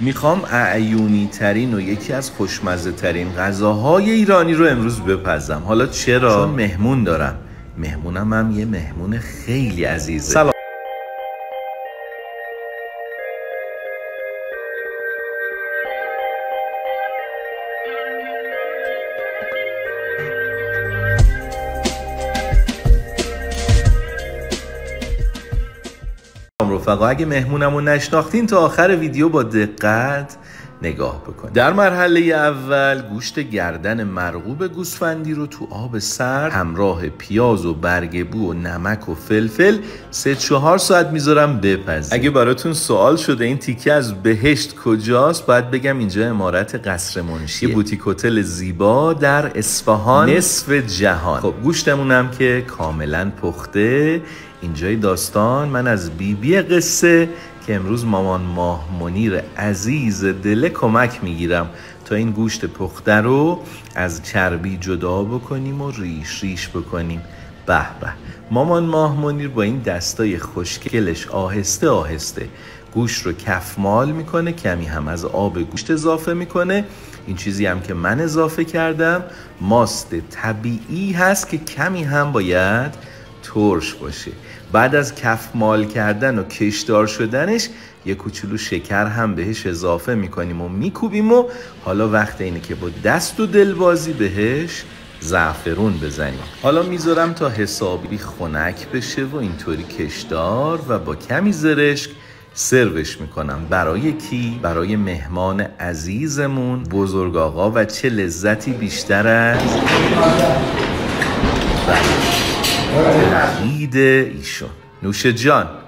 می‌خوام اعیونی ترین و یکی از خوشمزه ترین غذاهای ایرانی رو امروز بپزم. حالا چرا؟ چون مهمون دارم. مهمونم هم یه مهمون خیلی عزیزه. سلام. رفقا اگه مهمونم رو نشناختین تا آخر ویدیو با دقت نگاه بکنید در مرحله اول گوشت گردن مرغوب گوسفندی رو تو آب سرد همراه پیاز و برگبو و نمک و فلفل سه چهار ساعت می‌ذارم بپزید اگه براتون سوال شده این تیکه از بهشت کجاست باید بگم اینجا امارت قصر منشی بوتیک هتل زیبا در اصفهان. نصف جهان. خب گوشتمونم که کاملا پخته. اینجای داستان من از بیبی بی قصه که امروز مامان ماه منیر عزیز دل کمک می‌گیرم تا این گوشت پخته رو از چربی جدا بکنیم و ریش ریش بکنیم. به به. مامان ماه منیر با این دستای خوشگلش آهسته آهسته گوشت رو کفمال می‌کنه کمی هم از آب گوشت اضافه می‌کنه. این چیزی هم که من اضافه کردم ماست طبیعی هست که کمی هم باید ترش باشه. بعد از کف مال کردن و کشدار شدنش یه کوچولو شکر هم بهش اضافه می‌کنیم و میکوبیم و حالا وقت اینه که با دست و دلبازی بهش زعفرون بزنیم. حالا می‌ذارم تا حسابی خنک بشه و اینطوری کشدار و با کمی زرشک سروش می‌کنم. برای کی؟ برای مهمان عزیزمون بزرگ آقا و چه لذتی بیشتر از عید ایشون. نوش جان.